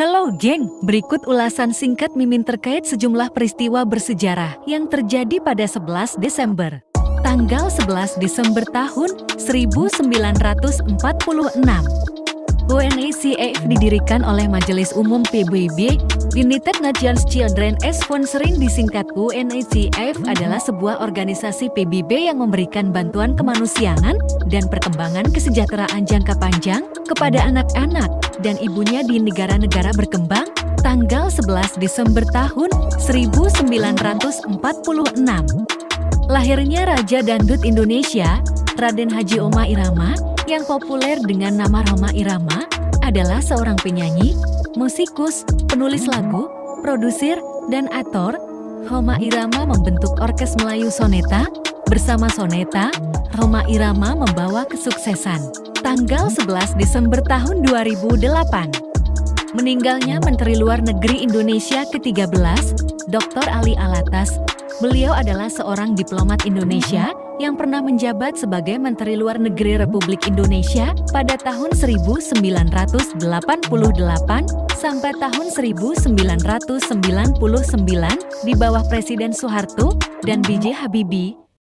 Halo geng, berikut ulasan singkat Mimin terkait sejumlah peristiwa bersejarah yang terjadi pada 11 Desember. Tanggal 11 Desember tahun 1946. UNICEF didirikan oleh Majelis Umum PBB, United Nations Children as sponsoring disingkat UNICEF adalah sebuah organisasi PBB yang memberikan bantuan kemanusiaan dan perkembangan kesejahteraan jangka panjang kepada anak-anak dan ibunya di negara-negara berkembang tanggal 11 Desember tahun 1946. Lahirnya Raja Dangdut Indonesia, Raden Haji Oma Irama, yang populer dengan nama Roma Irama, adalah seorang penyanyi, musikus, penulis lagu, produsir, dan aktor. Roma Irama membentuk Orkes Melayu Soneta. Bersama Soneta, Roma Irama membawa kesuksesan. Tanggal 11 Desember tahun 2008. Meninggalnya Menteri Luar Negeri Indonesia ke-13, Dr. Ali Alatas, Beliau adalah seorang diplomat Indonesia yang pernah menjabat sebagai Menteri Luar Negeri Republik Indonesia pada tahun 1988 sampai tahun 1999 di bawah Presiden Soeharto dan B.J. Habibie